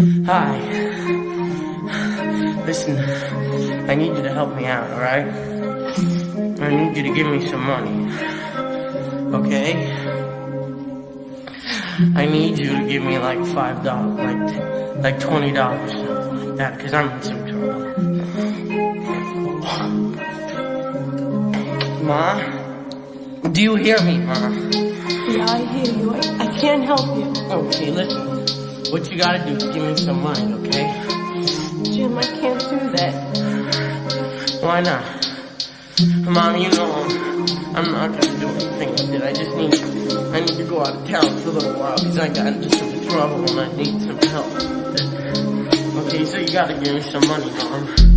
Hi. Listen, I need you to help me out, alright? I need you to give me some money. Okay? I need you to give me like five dollars, like like twenty dollars, something like that, because I'm in some trouble. Ma? Do you hear me, Ma? Yeah, I hear you. I, I can't help you. Okay, listen. What you gotta do is give me some money, okay? Jim, I can't do that. Why not? Mom, you know I'm, I'm not gonna do anything with it. I just need, I need to go out of town for a little while because I got into some trouble and I need some help with it. Okay, so you gotta give me some money, Mom.